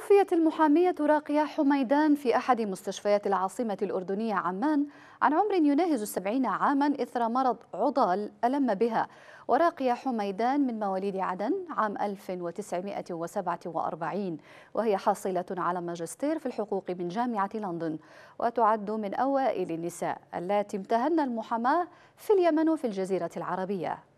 توفيت المحامية راقية حميدان في أحد مستشفيات العاصمة الأردنية عمان عن عمر يناهز السبعين عاما إثر مرض عضال ألم بها. وراقية حميدان من مواليد عدن عام 1947 وهي حاصلة على ماجستير في الحقوق من جامعة لندن وتعد من أوائل النساء اللاتي امتهن المحاماة في اليمن وفي الجزيرة العربية.